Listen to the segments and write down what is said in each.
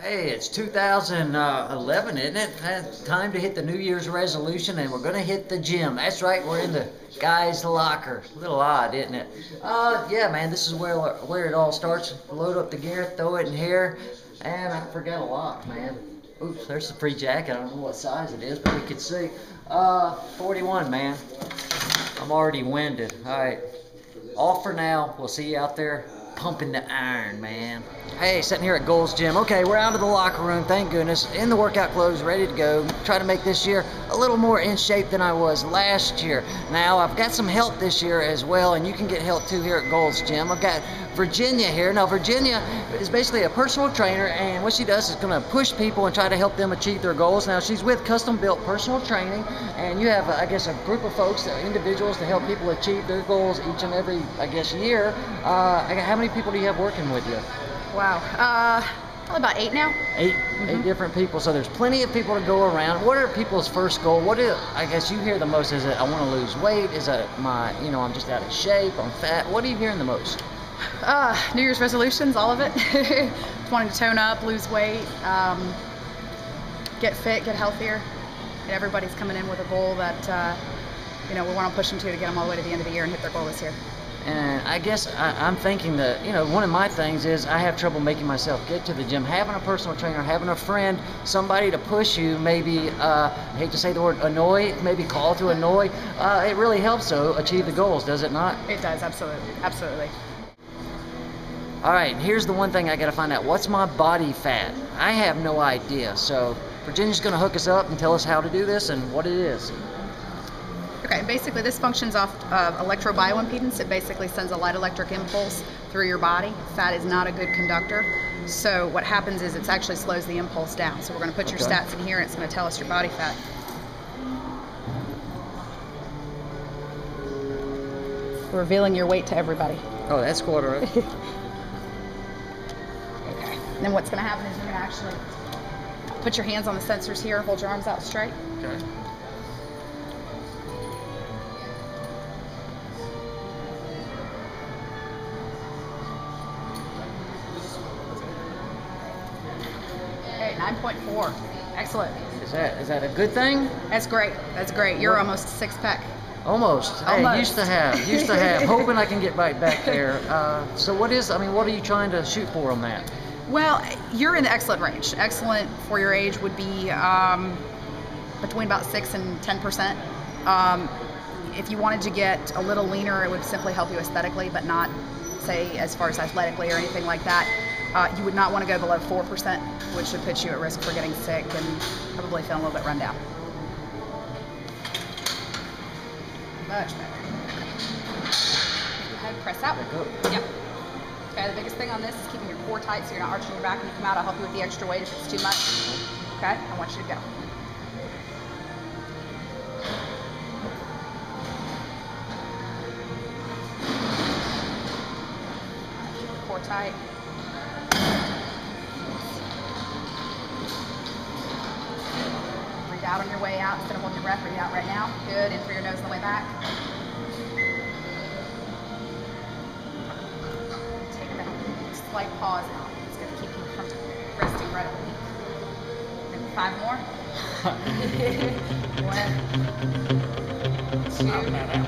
Hey, it's 2011, isn't it? Time to hit the New Year's resolution, and we're gonna hit the gym. That's right, we're in the guys' locker. A little odd, isn't it? Uh, yeah, man, this is where where it all starts. Load up the gear, throw it in here, and I forgot a lock, man. Oops, there's the free jacket. I don't know what size it is, but we can see. Uh, 41, man. I'm already winded. All right, all for now. We'll see you out there pumping the iron, man. Hey, sitting here at Gold's Gym. Okay, we're out of the locker room, thank goodness. In the workout clothes, ready to go. Try to make this year a little more in shape than I was last year. Now, I've got some help this year as well, and you can get help too here at Gold's Gym. I've got Virginia here. Now, Virginia is basically a personal trainer, and what she does is going to push people and try to help them achieve their goals. Now, she's with Custom Built Personal Training, and you have, I guess, a group of folks, individuals, to help people achieve their goals each and every, I guess, year. Uh, how many people do you have working with you? Wow. Uh, probably about eight now. 8 mm-hmm. eight different people. So there's plenty of people to go around. What are people's first goal? What is? I guess you hear the most? Is it I want to lose weight? Is it my, you know, I'm just out of shape? I'm fat. What are you hearing the most? Uh, New Year's resolutions, all of it. just wanting to tone up, lose weight, um, get fit, get healthier. And everybody's coming in with a goal that, uh, you know, we want to push them to to get them all the way to the end of the year and hit their goal this year. And I guess I, am thinking that, you know, one of my things is I have trouble making myself get to the gym. Having a personal trainer, having a friend, somebody to push you, maybe, uh, I hate to say the word annoy, maybe call to annoy, uh, it really helps, though, achieve the goals, does it not? It does, absolutely. Absolutely. All right, here's the one thing I got to find out. What's my body fat? I have no idea. So Virginia's going to hook us up and tell us how to do this and what it is. Okay, basically this functions off of electrobioimpedance. It basically sends a light electric impulse through your body. Fat is not a good conductor. So what happens is it actually slows the impulse down. So we're going to put your stats in here and it's going to tell us your body fat. Revealing your weight to everybody. Oh, that's quarter. Right? okay. And then what's going to happen is you're going to actually put your hands on the sensors here, hold your arms out straight. Okay. 9.4. Excellent. Is that is that a good thing? That's great. That's great. You're what? almost six pack. Almost. Almost. Hey, used to have. Used to have. Hoping I can get right back there. Uh, so what is? I mean, what are you trying to shoot for on that? Well, you're in the excellent range. Excellent for your age would be um, between about six and ten percent. Um, if you wanted to get a little leaner, it would simply help you aesthetically, but not say as far as athletically or anything like that. Uh, you would not want to go below 4%, which would put you at risk for getting sick and probably feeling a little bit run down. Much better. Head, press out. Yep. Okay, the biggest thing on this is keeping your core tight so you're not arching your back when you come out. I'll help you with the extra weight if it's too much. Okay, I want you to go. Core tight. Out on your way out instead of holding your breath. Breathe out right now. Good. In through your nose on the way back. Take a slight pause now. It's going to keep you from resting right. And five more. One, two, eh?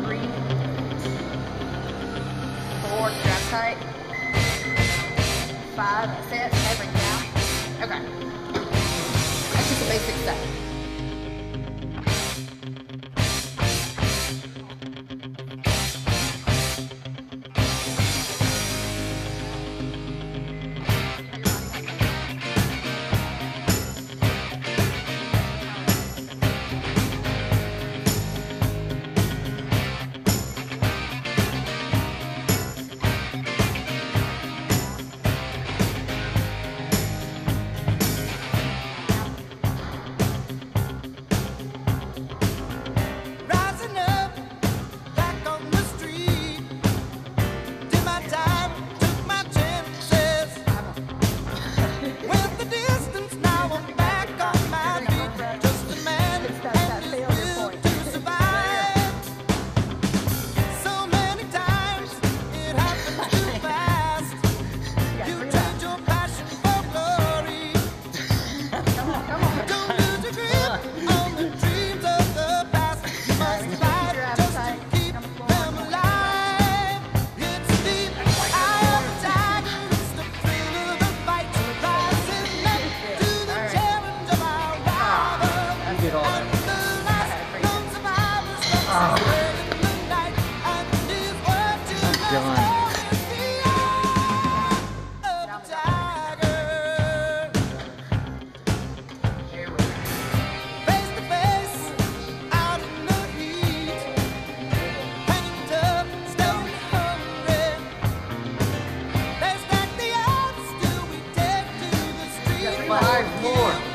three, four. Grab tight. Five. That's it. Bring down. Okay basic set. Five more.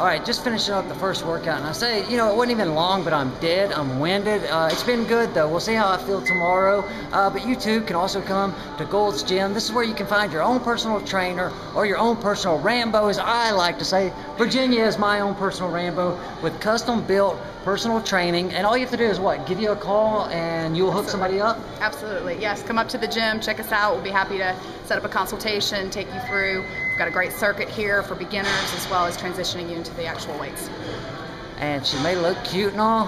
All right, just finishing up the first workout, and I say, you know, it wasn't even long, but I'm dead, I'm winded. Uh, it's been good though. We'll see how I feel tomorrow. Uh, but you too can also come to Gold's Gym. This is where you can find your own personal trainer or your own personal Rambo, as I like to say. Virginia is my own personal Rambo with custom built personal training. And all you have to do is what? Give you a call and you'll hook somebody up? Absolutely. Yes. Come up to the gym, check us out. We'll be happy to set up a consultation, take you through. Got a great circuit here for beginners as well as transitioning you into the actual weights. And she may look cute and all.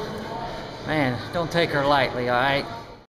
Man, don't take her lightly, all right?